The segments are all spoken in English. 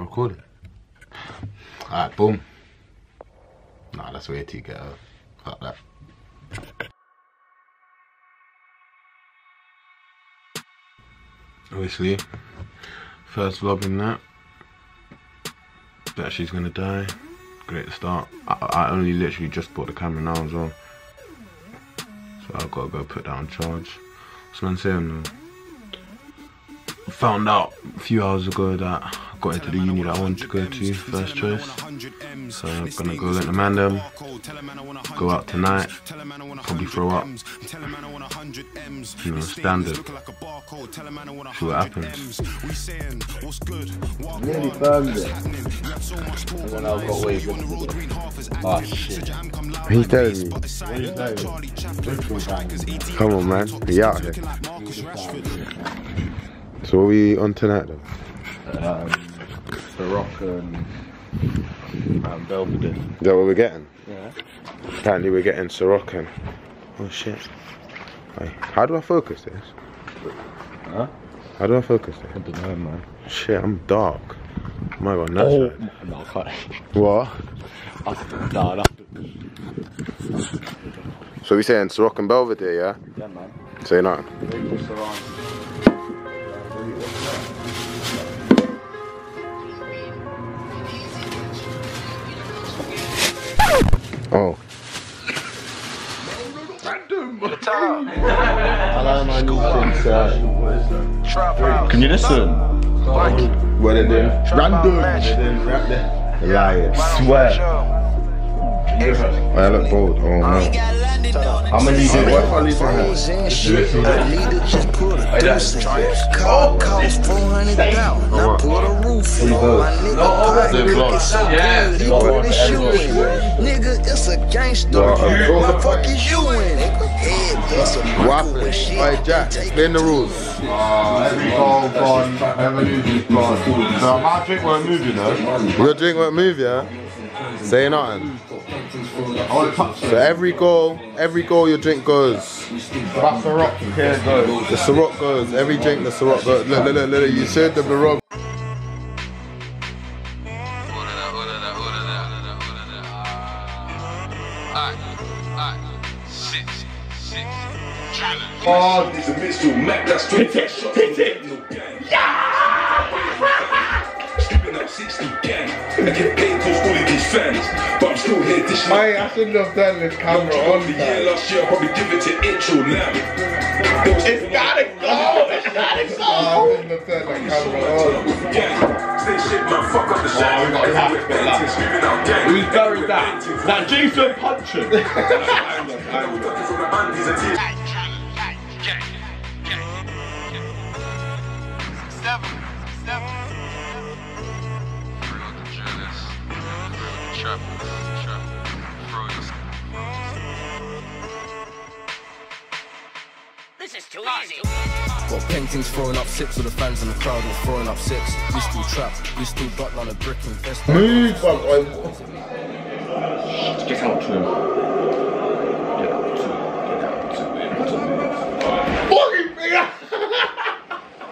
not recording. Alright, boom. Nah, that's way too ghetto. Fuck that. Obviously, first vlog in that. That she's gonna die. Great start. I, I only literally just bought the camera now as well. So I've got to go put that on charge. What's man saying though? Found out a few hours ago that got into the uni that I wanted to go to, first choice. So I'm gonna go let the man go out tonight, probably throw up. You know, standard. See what happens. Nearly burned it. And then I got way Oh shit. He's telling you. What are you saying? Come on, man. We out here. So what are we on tonight then? Um, Rock and um, Belvedere. Is that what we're getting? Yeah. Apparently we're getting Sorokin. Oh shit. Hey, how do I focus this? Huh? How do I focus this? I don't know, man. Shit, I'm dark. Oh my god, no. Oh, no, I can't. What? No, no. So we saying Sorokin Belvedere, yeah? Yeah, man. Say nothing. Oh. Hello, my new sensei. Can you listen? What it do? Random. Lion. Swear. I look bold. Oh no. I'm gonna leave it. What if I leave my hand? Call cost 400 down. Now pour the roof on my nigga. Pocket is so good, he put his shoe in. Nigga, it's a gangster. What the fuck is you in? Head bust a What knuckle and shit. Alright, Jack, explain the rules. Every goal gone, every movie's gone. So I might drink one movie though. Your drink won't move, yeah? Say nothing. I want to touch So every goal, every goal your drink goes. That's the rock. Here goes. The Ciroc goes. Every drink the Ciroc goes. Look, look, look, look. You showed them the wrong. Oh, It's a Mitchell Mac, that's 20 shots. Hit it! Stripping up 60 gang. I get paid still here dishing I shouldn't have done this camera on the year last year, I'll probably give it to intro now. It's gotta go! It's gotta go! I shouldn't have done that camera on. Gang. Stay shit, man, fuck up the oh, shit. we got to have it, but like- Screaming out gang. Who's buried that? That Jason punching. Got throwing up six with the fans in the crowd all throwing up six. We still trap, we still dot on a brick invest. Move, fuck. Get out to him.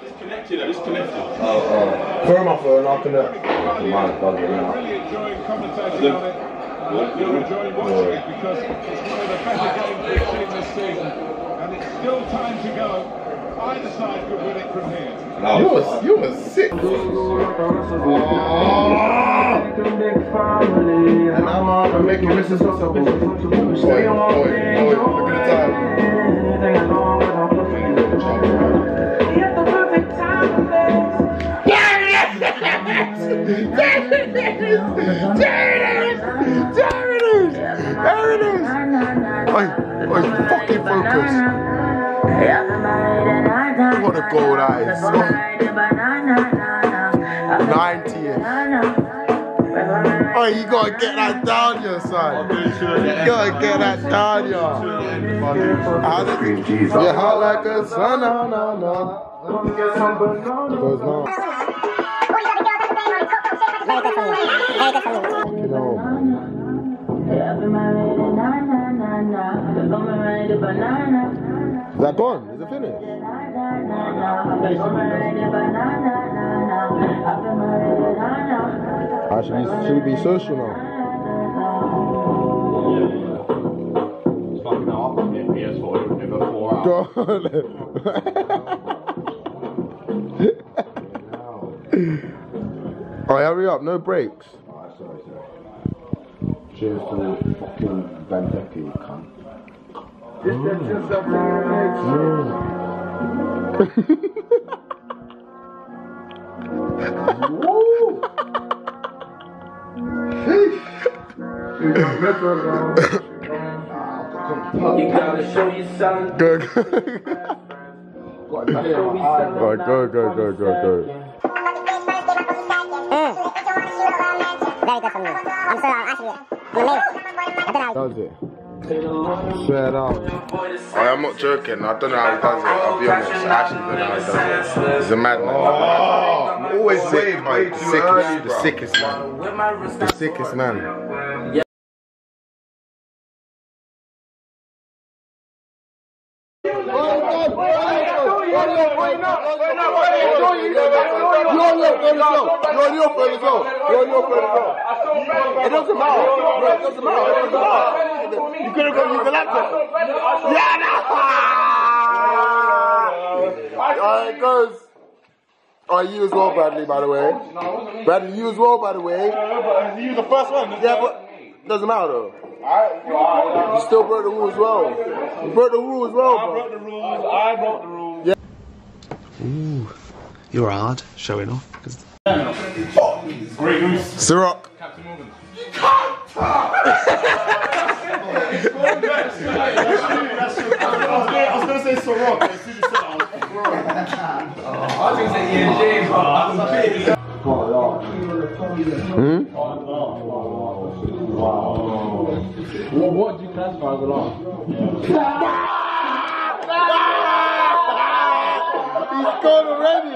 Disconnected, disconnected. Throw my phone up in it. Mine's bugging out. really enjoying commentating on it. Hope you're enjoying watching it because it's one of the better games we've seen this season. And it's still time to go. Either side could win it from here. You was, you was sick. And I'm on, I'm making Mrs. Sosa. Boy, boy, boy, look at the time. Oi, oi, fucking focus. What a goal that is. 90th. Oh, you gotta get that down, your son. You gotta get that down, yo. How does it- Your heart like a sun, no, no, no. Goes now. You know, is that gone? Is it finished? I should we should be social now? Fucking hell, I'm PS4 in four hours. Go on. Alright, hurry up, no breaks. Alright, sorry, sorry. Cheers to fucking Vendetta, you cunt. You gotta show your son. Go, go. Alright, go, go, go, go, go. Mm. Very good from you. I'm so actually I'm amazed. I don't know. Does it? Swear down. I am not joking. I don't know how he does it. I'll be honest. I actually don't know how he does it. He's a madman. I'm always Sick, waiting way mate. too The early, sickest, the sickest man. The sickest man. It doesn't matter. It doesn't matter. It doesn't matter. You could have got you galactic. Yeah, no. Alright, goes. Alright, you as well, Bradley, by the way. Bradley, you as well, by the way. You the first one. Yeah, but doesn't matter though. You still broke the rule as well. You broke the rule as well, bro. the rules. I broke the rules. Yeah. Ooh, you're hard showing off. 'cause- Great news. Ciroc. I was gonna say Ciroc. As soon as you said that, I was I was gonna say ENG, but Hmm? What, what do you classify as a laugh? He's gone already.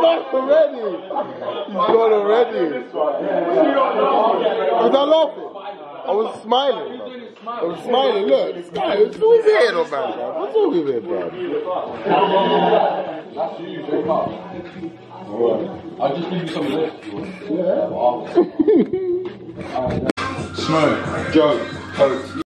Gone already. He's gone already. Was I laughing? I was smiling. I was smiling. Look, this guy, who's who's here, though, man? bro? What's wrong with him, bro? I'll just give you some of this. Smoke, joke, coke.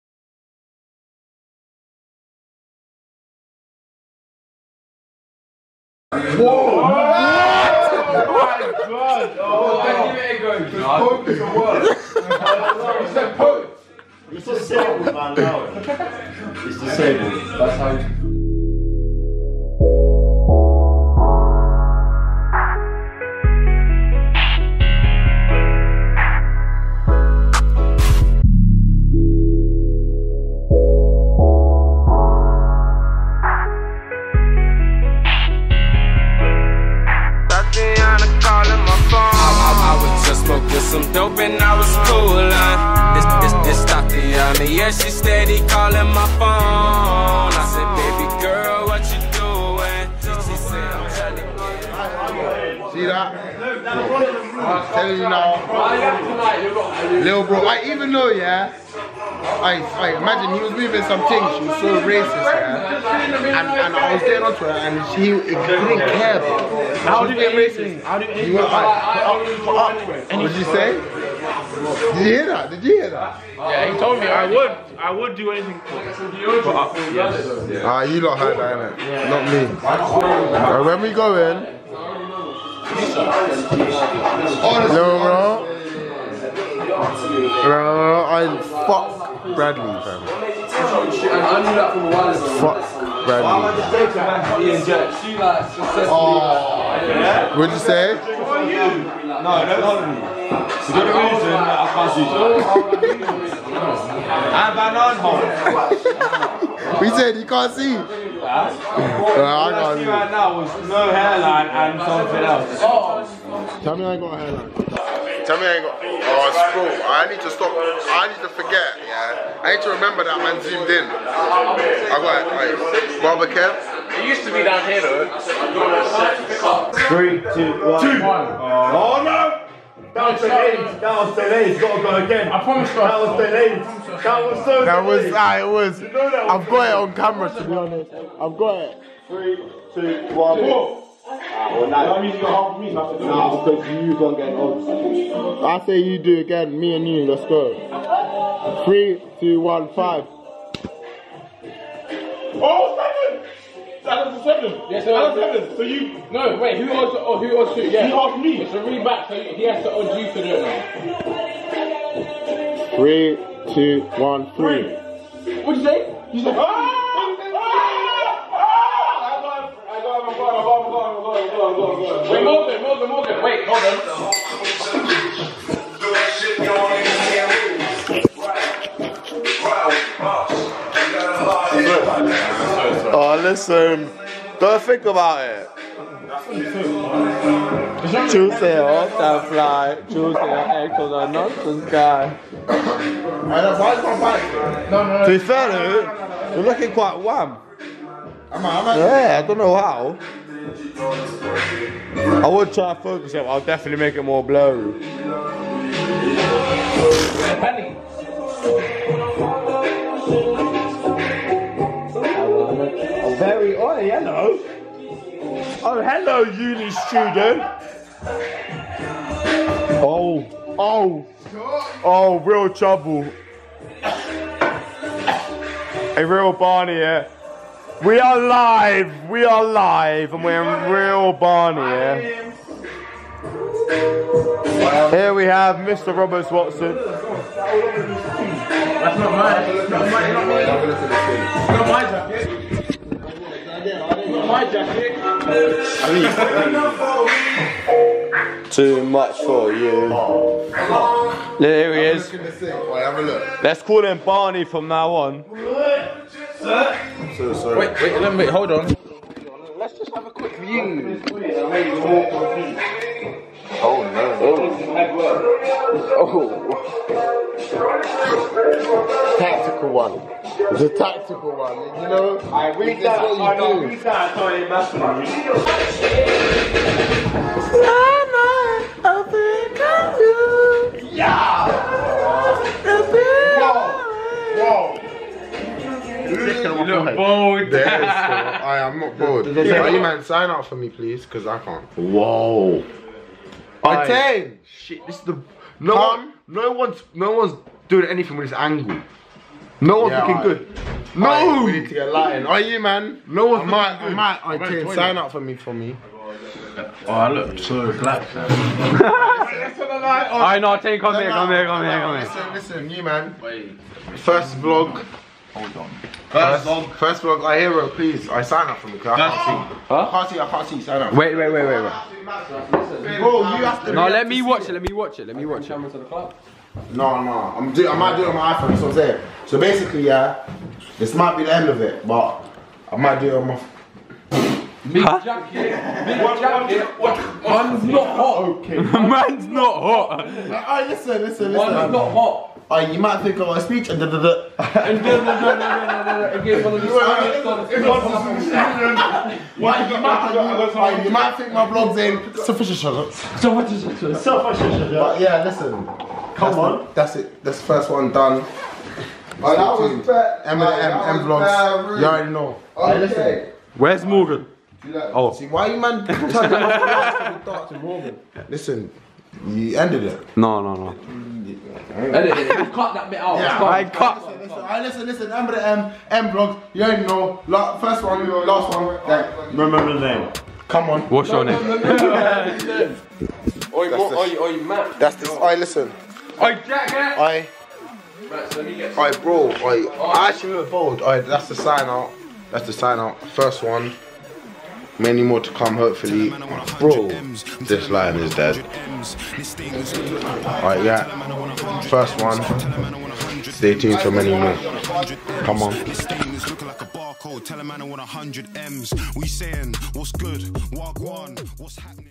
It's disabled, man. Now it's disabled. That's how. Little bro, I even know, yeah. I, I imagine he was moving some things. She was so racist, yeah. And, and I was getting onto her, and she, he didn't care, bro. How She do was you getting How do you You were like, what did you say? Did you hear that? Did you hear that? Yeah, he told me I would. I would do anything for yes. Ah, you lot heard that, innit? Not me. Alright, when we go in, Little bro. Bro, I fuck Bradley, fam. I knew that from a while ago. Fuck Bradley. Ian Jack. She like successfully. Oh. What'd you say? No, don't hold me. The good reason that I can't see you. And Van Arnholm. We said you can't see. What I can't see. right now was no hairline and something else. Tell me I got a hairline. Tell me I ain't got. Oh, scroll. I need to stop. I need to forget. Yeah. I need to remember that man zoomed in. I got it. Right. Brother Kev. It used to be down here though. Three, two, one. Oh no! That was delayed. That was delayed. Gotta go again. I promise you. That was delayed. That was so That was. delayed. Ah, it was. You know that I've got it on camera to be honest. I've got it. Three, two, one. Ah, well, that means you got half of me. Nah, because you don't get odds. I say you do again, me and you, let's go. Three, two, one, five. Oh, seven! Seven to seven. Yes, Seven, seven. So you. No, wait, who owes, oh, who owes who? Yeah. He asked me. So read back, so he has to owe you to do it now. Three, two, one, three. What'd you say? You said, ah! Morgan, wait, hold on. Oh, listen. Don't think about it. Tuesday off that fly. Tuesday actual the nonsense guy. To be fair though, you're looking quite wham. Yeah, I don't know how. I would try to focus it, but I'll definitely make it more blurry. Oh, very, oh, hello. Oh, hello, uni student. Oh, oh, oh, real trouble. A real Barney here. We are live, we are live, and we're in real Barney here. Here we have Mr. Roberts Watson. That's not mine. That's not mine. Not mine. Not my jacket. Not my jacket. Too much for you. There he is. Let's call him Barney from now on. Wait, wait, let me, hold on. Let's just have a quick view. Oh no. Oh. Tactical one. It's a tactical one. You know, I read that. what I know, you read do. that. I can't imagine am not bored. Are you man sign up for me, please? Because I can't. Whoa. I ten. Shit, this is the no one, no one's no one's doing anything with this angle. No one's Yeah, looking alright. good. No, we need to get lighting. Are you man? no one's I might, looking I good. might, I ten. Sign up for me, for me. Oh, I look so black. I know, I take come here, come here, come here, come here. Listen, listen, you man. First vlog. Hold on. First vlog. First vlog. I hero, please. I sign up for me. 'cause I can't see. I can't see. I can't see. Sign up. Wait, wait, wait, wait, wait. Bro, you have to. No, let me watch it. Let me watch it. Let me watch it. No, no. I'm do. I might do it on my iPhone. That's what I'm saying. So basically, yeah, this might be the end of it, but I might do it on my. Big jacket. Big jacket. Man's not hot. Okay. Man's not hot. Alright, listen, listen, listen. Man's not hot. Alright, you might think of a speech and da da da. And then, no, no, no, no, no, no, again, one of these Why you might, you might think my vlog's ain't sufficient. So what is it? But yeah, listen. Come on. That's it. That's the first one done. Oh, that was bet. M and M, M vlogs. You already know. Hey, listen. Where's Morgan? Oh. See, why you man turning off the to the dark to Morgan? Listen, you ended it. No, no, no. Edit it. Cut that bit out. Yeah, I cut. Listen, listen, I listen, listen. M M, M vlogs. You already know. La- first one, last one. Then remember the name. Come on. What's your name? Oi, That's what? the- Oi, oi, man. That's the. I listen. Oi, jacket. I. Right, so let me get. I bro. I. I actually went bold. I. That's the sign out. That's the sign out. First one. Many more to come, hopefully. Bro, this line is dead. Alright, yeah. First one. Stay tuned for many more. Come on. Tell a man I want a hundred M's. We saying what's good, walk one, what's happening.